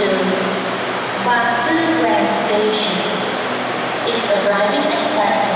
to Huazi Grand Station. is arriving at platform.